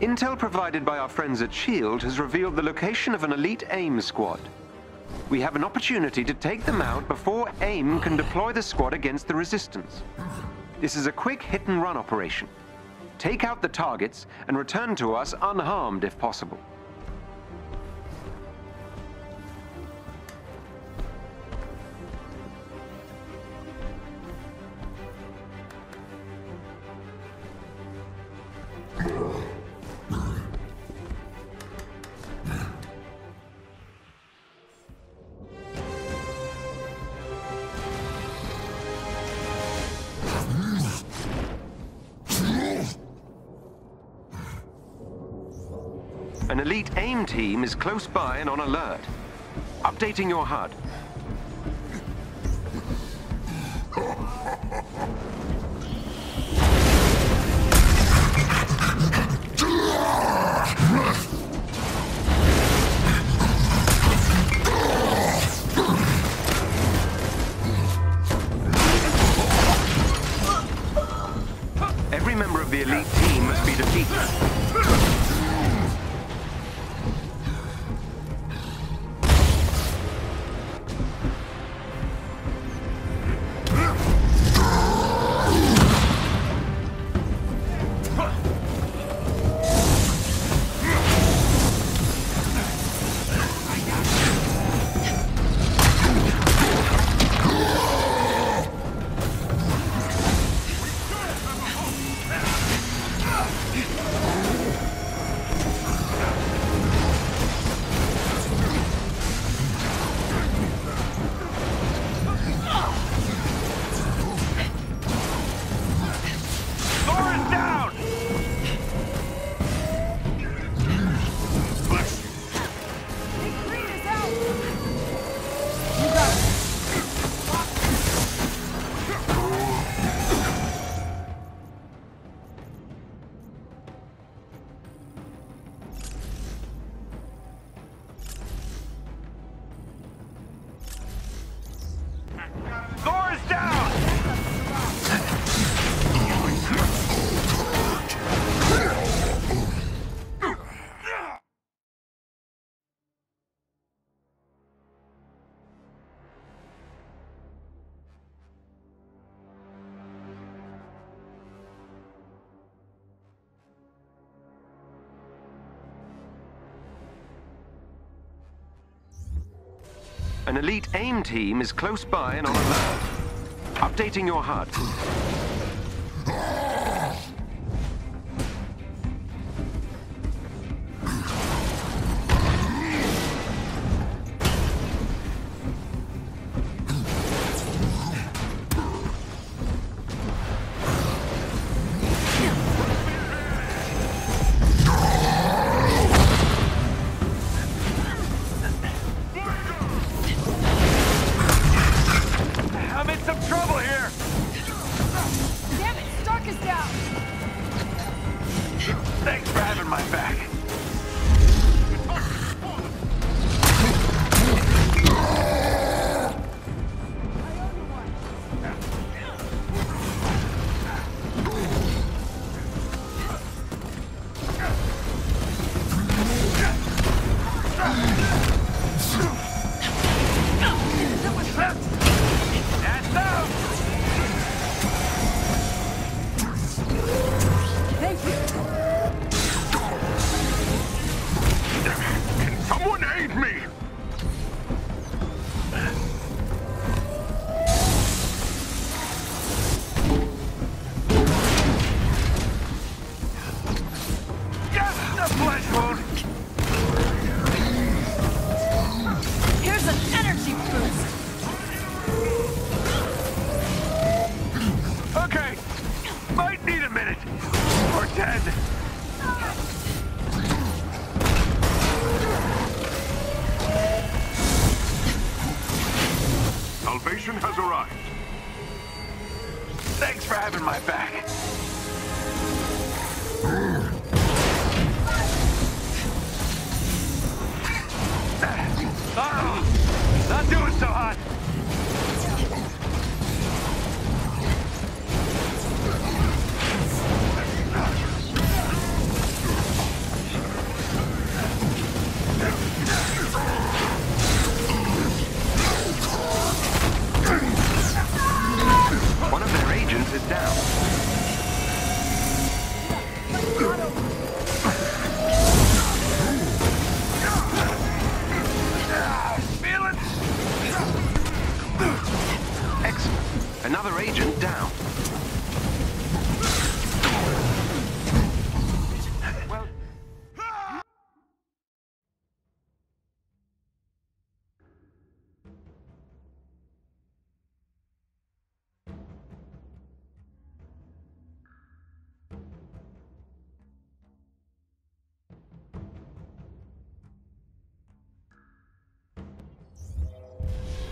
Intel provided by our friends at S.H.I.E.L.D. has revealed the location of an elite AIM squad. We have an opportunity to take them out before AIM can deploy the squad against the Resistance. This is a quick hit-and-run operation. Take out the targets and return to us unharmed if possible. Elite AIM team is close by and on alert. Updating your HUD. Every member of the elite team must be defeated. An elite AIM team is close by and on alert. Updating your HUD. Need a minute. Or ten. Salvation has arrived. Thanks for having my back.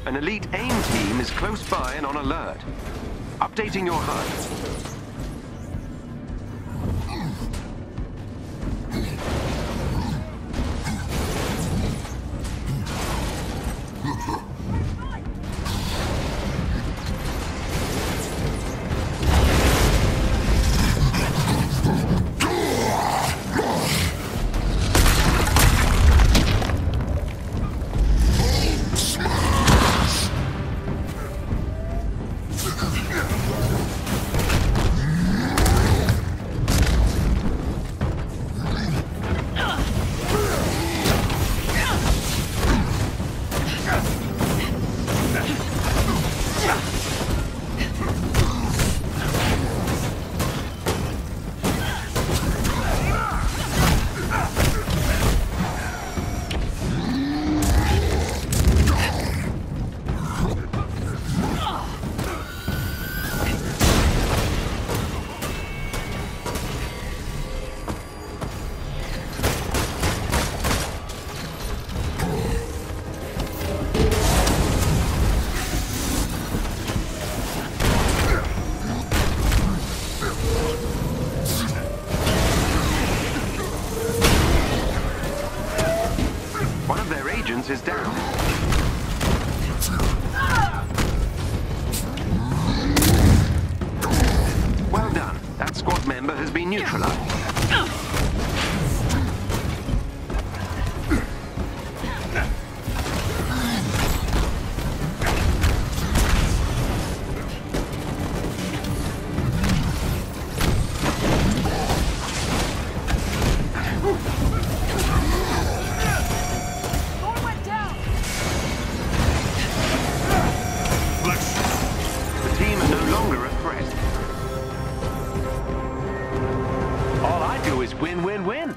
An elite AIM team is close by and on alert. Updating your HUD. Squad member has been neutralized. Win-win-win.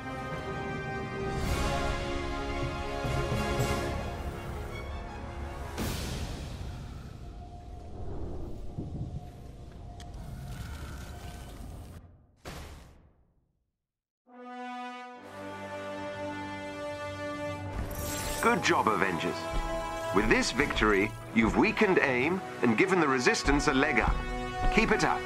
Good job, Avengers. With this victory, you've weakened AIM and given the Resistance a leg up. Keep it up.